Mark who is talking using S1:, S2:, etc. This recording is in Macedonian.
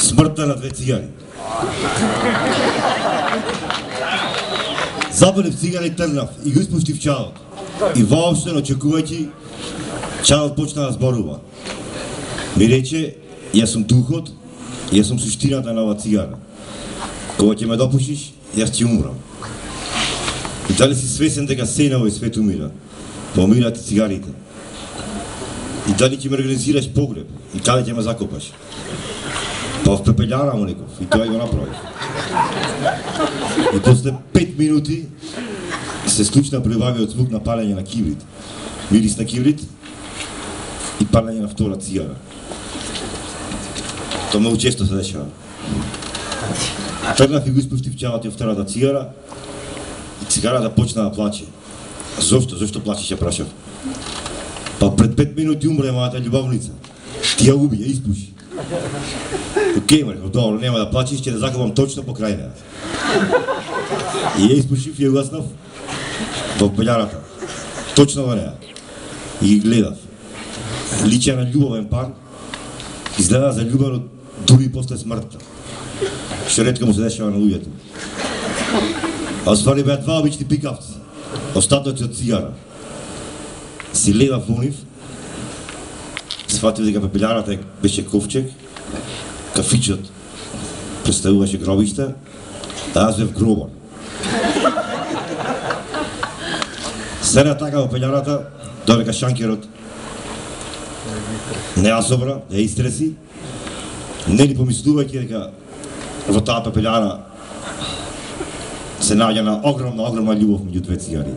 S1: Смртта на две цигари. Запалив цигара и тргнав и го испуштив чалот. И воопшто очекувајќи чалот почна да зборува. Ми рече, јас сум духот, јас сум суштината на оваа цигара. Кога ќе ме допушиш, јас ќе умрам. И дали си свесен дека се на овој свет умира? Помират и цигарите. И дали ќе ме организираш погреб? И каде ќе ме закопаш? Па в му неков. И тоа го направи. И после пет минути се случна од звук на палење на кибрид. Мирис на кибрид и палење на втора цигара. Тоа многу често се дешава. Тргнав и го испуштив чавата и втората цигара и цигарата почна да плаче. Зошто? Зошто плачеше прашав. Па пред пет минути умре мојата љубавница. Ти ја уби, ја испуши. Океј, ме добро, нема да плачиш, ќе да закопам точно по крај. И ја испушив ја угаснав во пелјарата. Точно во неја. И ги гледав. Лича на љубовен пар, изгледа за љубено дури после смртта. Што ретко му се дешава на луѓето. А ствари беа два обични пикавци. Остатоци од цигара. Си ледав во нив, сватив дека пепелјарата беше ковчег, кафичот представуваше гробиште, а аз бев гробар. Седна така во пелјарата, додека шанкерот не ја собра, ја истреси, не ни помислувајќи дека во таа пепелјара се наѓа на огромна, огромна љубов меѓу две цигари.